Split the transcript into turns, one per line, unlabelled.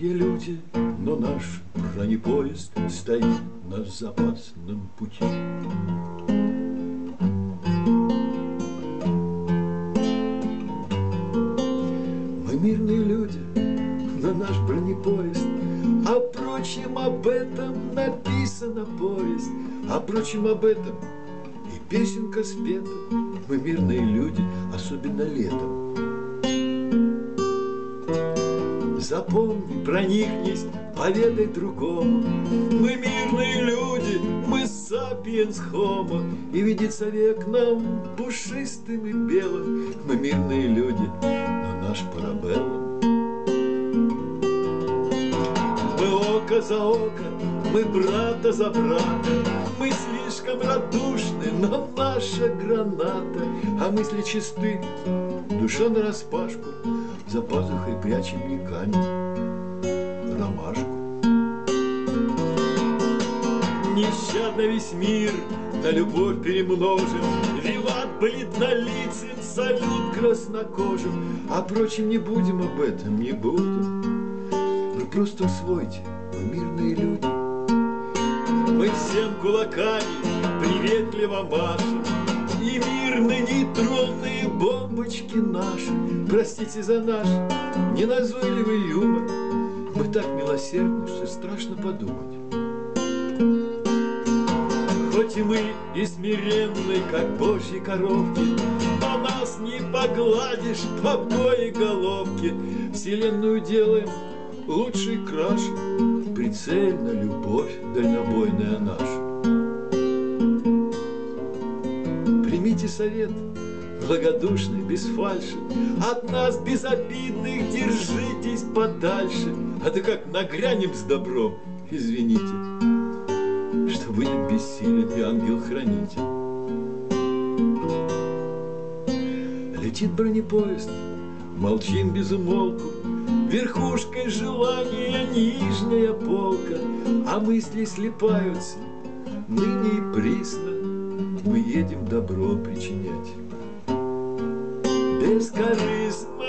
Мирные люди, но наш бронепоезд стоит на запасном пути. Мы мирные люди, но наш бронепоезд, а прочим об этом написано повесть, а прочим об этом и песенка спета. Мы мирные люди, особенно летом. Запомни, проникнись, поведай другому. Мы мирные люди, мы сапиенс хомо, И видится век нам пушистым и белым. Мы мирные люди, но наш парабеллум. Мы око за око, мы брата за брата, Мы слишком радушны, но наша граната, А мысли чисты, душа нараспашку, За пазухой прячем не камень, ромашку. Нещадно весь мир на любовь перемножен, Виват бледнолицым, салют краснокожим, А прочим не будем об этом, не будем. Вы просто усвойте, мы мирные люди. Мы всем кулаками приветливо машем, И мирно нейтронные бомбочки наши. Простите за наш неназойливый юмор, Мы так милосердны, что страшно подумать. Хоть и мы и смиренны, как божьи коровки, Но нас не погладишь по бои головки. Вселенную делаем лучше и краше, Прицельно любовь дальнобойная наша. Примите совет, благодушный, без фальши, От нас безобидных держитесь подальше, А то как нагрянем с добром, извините, Что будет бессилен и ангел-хранитель. Летит бронепоезд, молчим без умолку, Верхушкой желания нижняя полка, А мысли слепаются, ныне и присно Мы едем добро причинять. Бескорыстно